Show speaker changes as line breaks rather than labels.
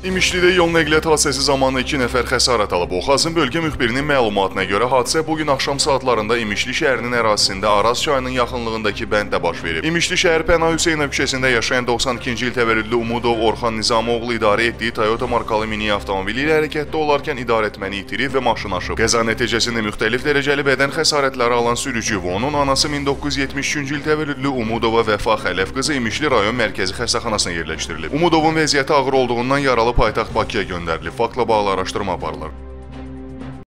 İmişlidə yol nəqliyyat hadisəsi zamanı 2 nəfər xəsarət alıb. Oxazın bölgə müxbirinin məlumatına görə hadisə bu gün axşam saatlarında İmişli şəhərinin ərazisində Araz çayının yaxınlığındakı bənddə baş verib. İmişli şəhər Pənah Hüseynov küçəsində yaşayan 92-ci il təvəllüdlü Umudov Orxan Nizamoğlu idarə etdiyi Toyota markalı mini avtomobili ilə hərəkətdə olarkən idarəetməni itirib və maşın aşıb. Qəza nəticəsində müxtəlif dərəcəli bədən xəsarətləri alan sürücü və onun anası 1973-cü il təvəllüdlü Umudova Vəfa Xələf qızı İmişli rayon mərkəzi xəstəxanasına yerləşdirilib. Umudovun vəziyyəti ağır olduğundan yaralı paytaxt Bakıya göndərilib. Faktla bağlı araşdırma aparılır.